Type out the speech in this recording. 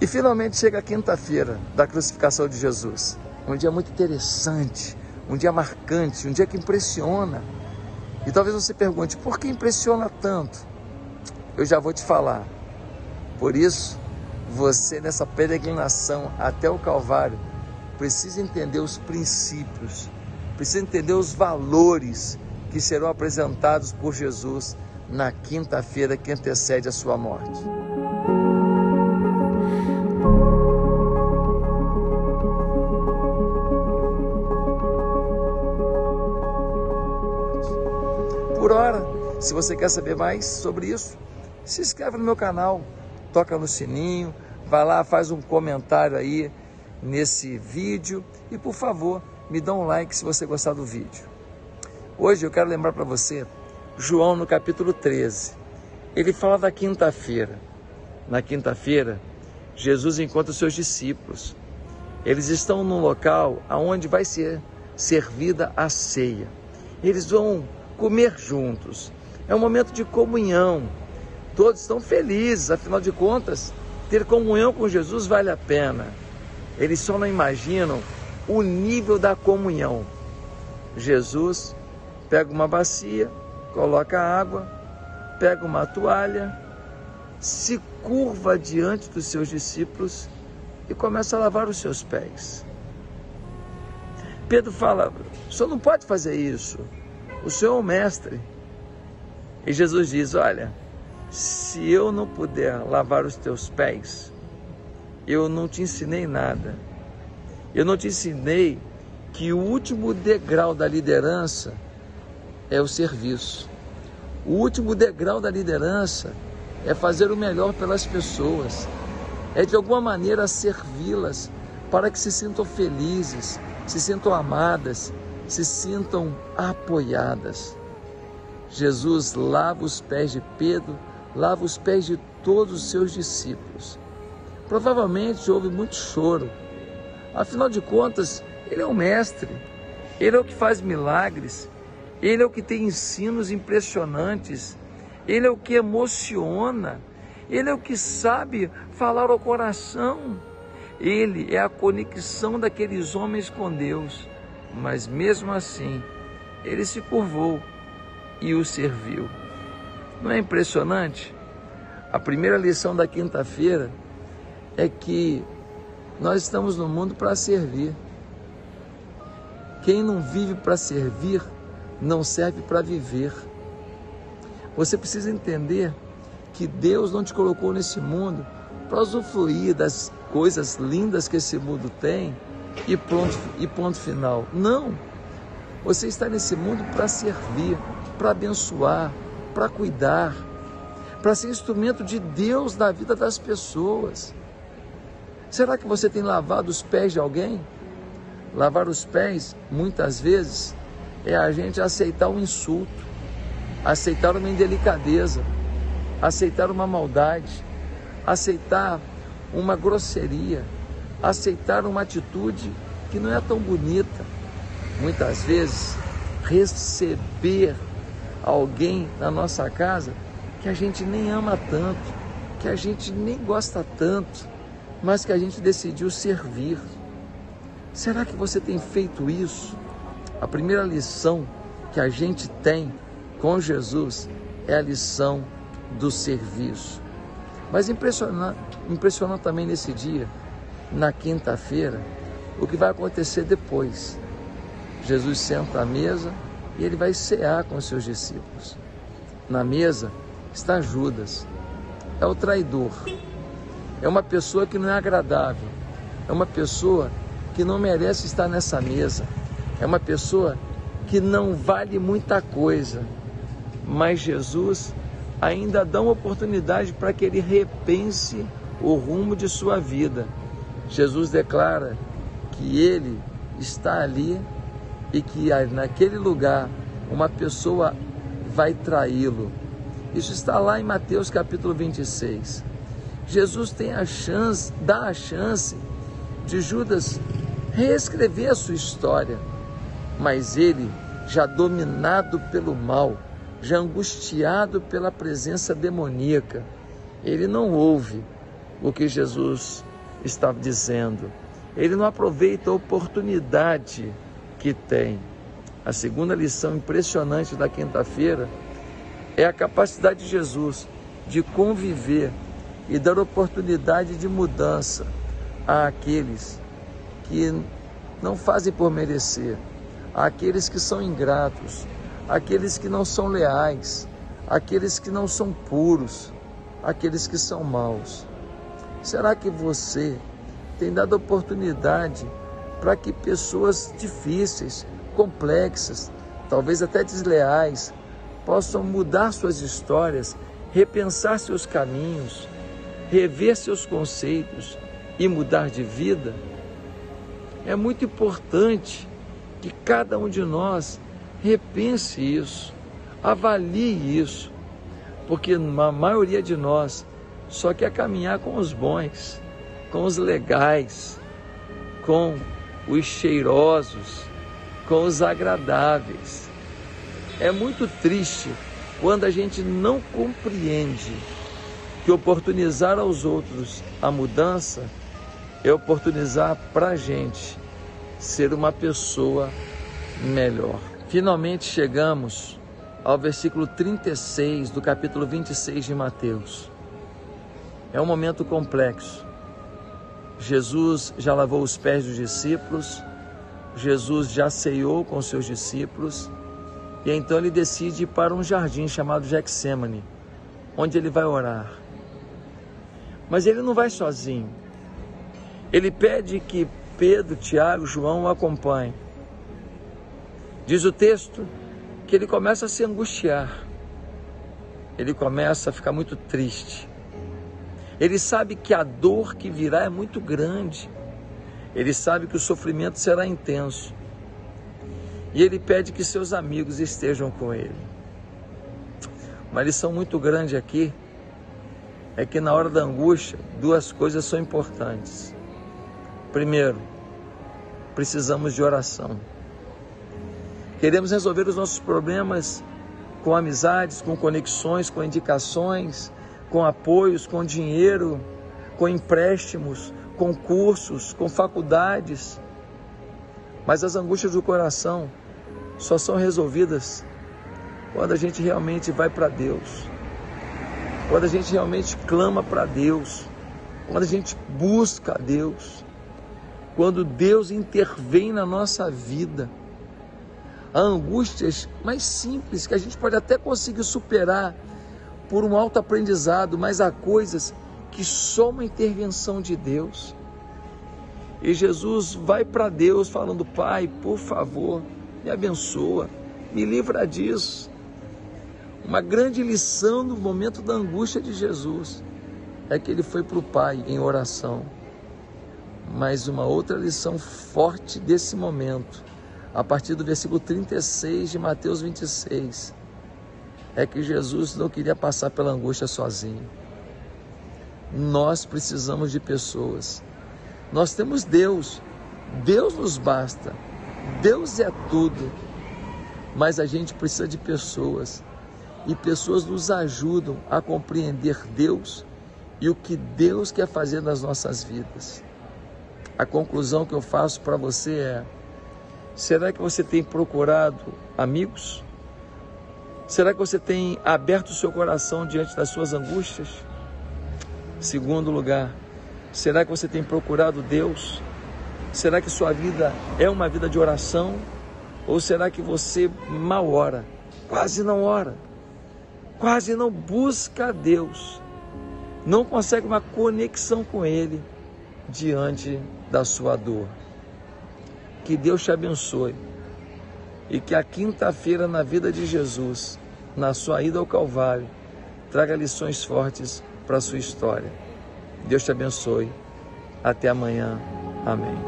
E finalmente chega a quinta-feira da crucificação de Jesus. Um dia muito interessante, um dia marcante, um dia que impressiona. E talvez você pergunte, por que impressiona tanto? Eu já vou te falar. Por isso, você nessa peregrinação até o Calvário precisa entender os princípios, precisa entender os valores que serão apresentados por Jesus na quinta-feira que antecede a sua morte. Por hora, se você quer saber mais sobre isso, se inscreve no meu canal, toca no sininho, vai lá, faz um comentário aí nesse vídeo e por favor, me dá um like se você gostar do vídeo. Hoje eu quero lembrar para você João no capítulo 13. Ele fala da quinta-feira. Na quinta-feira, Jesus encontra os seus discípulos. Eles estão num local aonde vai ser servida a ceia. Eles vão comer juntos. É um momento de comunhão. Todos estão felizes, afinal de contas, ter comunhão com Jesus vale a pena. Eles só não imaginam o nível da comunhão. Jesus pega uma bacia, coloca água, pega uma toalha, se curva diante dos seus discípulos e começa a lavar os seus pés. Pedro fala: o senhor não pode fazer isso. O Senhor é o mestre. E Jesus diz: Olha, se eu não puder lavar os teus pés, eu não te ensinei nada. Eu não te ensinei que o último degrau da liderança é o serviço. O último degrau da liderança é fazer o melhor pelas pessoas, é de alguma maneira servi-las para que se sintam felizes, se sintam amadas, se sintam apoiadas. Jesus lava os pés de Pedro, lava os pés de todos os seus discípulos. Provavelmente houve muito choro. Afinal de contas, ele é o mestre, ele é o que faz milagres, ele é o que tem ensinos impressionantes, ele é o que emociona, ele é o que sabe falar ao coração. Ele é a conexão daqueles homens com Deus mas mesmo assim ele se curvou e o serviu. Não é impressionante? A primeira lição da quinta-feira é que nós estamos no mundo para servir. Quem não vive para servir, não serve para viver. Você precisa entender que Deus não te colocou nesse mundo para usufruir das coisas lindas que esse mundo tem e pronto, e ponto final. Não. Você está nesse mundo para servir, para abençoar, para cuidar, para ser instrumento de Deus na vida das pessoas. Será que você tem lavado os pés de alguém? Lavar os pés, muitas vezes, é a gente aceitar um insulto, aceitar uma indelicadeza, aceitar uma maldade, aceitar uma grosseria aceitar uma atitude que não é tão bonita. Muitas vezes, receber alguém na nossa casa que a gente nem ama tanto, que a gente nem gosta tanto, mas que a gente decidiu servir. Será que você tem feito isso? A primeira lição que a gente tem com Jesus é a lição do serviço. Mas impressionante, impressionante também nesse dia na quinta-feira o que vai acontecer depois. Jesus senta à mesa e ele vai cear com seus discípulos. Na mesa está Judas, é o traidor, é uma pessoa que não é agradável, é uma pessoa que não merece estar nessa mesa, é uma pessoa que não vale muita coisa, mas Jesus ainda dá uma oportunidade para que ele repense o rumo de sua vida Jesus declara que ele está ali e que naquele lugar uma pessoa vai traí-lo. Isso está lá em Mateus capítulo 26. Jesus tem a chance, dá a chance de Judas reescrever a sua história, mas ele, já dominado pelo mal, já angustiado pela presença demoníaca, ele não ouve o que Jesus está dizendo. Ele não aproveita a oportunidade que tem. A segunda lição impressionante da quinta-feira é a capacidade de Jesus de conviver e dar oportunidade de mudança àqueles que não fazem por merecer, àqueles que são ingratos, àqueles que não são leais, àqueles que não são puros, àqueles que são maus. Será que você tem dado oportunidade para que pessoas difíceis, complexas, talvez até desleais, possam mudar suas histórias, repensar seus caminhos, rever seus conceitos e mudar de vida? É muito importante que cada um de nós repense isso, avalie isso, porque a maioria de nós só quer caminhar com os bons, com os legais, com os cheirosos, com os agradáveis. É muito triste quando a gente não compreende que oportunizar aos outros a mudança é oportunizar para a gente ser uma pessoa melhor. Finalmente chegamos ao versículo 36 do capítulo 26 de Mateus. É um momento complexo. Jesus já lavou os pés dos discípulos, Jesus já ceiou com seus discípulos, e então ele decide ir para um jardim chamado Getsemane, onde ele vai orar. Mas ele não vai sozinho. Ele pede que Pedro, Tiago, João o acompanhem. Diz o texto que ele começa a se angustiar. Ele começa a ficar muito triste. Ele sabe que a dor que virá é muito grande. Ele sabe que o sofrimento será intenso. E ele pede que seus amigos estejam com ele. Uma lição muito grande aqui é que na hora da angústia, duas coisas são importantes. Primeiro, precisamos de oração. Queremos resolver os nossos problemas com amizades, com conexões, com indicações, com apoios, com dinheiro, com empréstimos, com cursos, com faculdades. Mas as angústias do coração só são resolvidas quando a gente realmente vai para Deus, quando a gente realmente clama para Deus, quando a gente busca a Deus quando Deus intervém na nossa vida. Há angústias mais simples que a gente pode até conseguir superar por um alto aprendizado, mas há coisas que só uma intervenção de Deus. E Jesus vai para Deus falando: Pai, por favor, me abençoa, me livra disso. Uma grande lição no momento da angústia de Jesus é que ele foi para o Pai em oração. Mas uma outra lição forte desse momento, a partir do versículo 36 de Mateus 26, é que Jesus não queria passar pela angústia sozinho. Nós precisamos de pessoas. Nós temos Deus. Deus nos basta. Deus é tudo. Mas a gente precisa de pessoas. E pessoas nos ajudam a compreender Deus e o que Deus quer fazer nas nossas vidas a conclusão que eu faço para você é: será que você tem procurado amigos? Será que você tem aberto o seu coração diante das suas angústias? Segundo lugar, será que você tem procurado Deus? Será que sua vida é uma vida de oração? Ou será que você mal ora? Quase não ora, quase não busca Deus, não consegue uma conexão com Ele diante da sua dor. Que Deus te abençoe e que a quinta-feira na vida de Jesus, na sua ida ao Calvário, traga lições fortes para a sua história. Deus te abençoe. Até amanhã. Amém.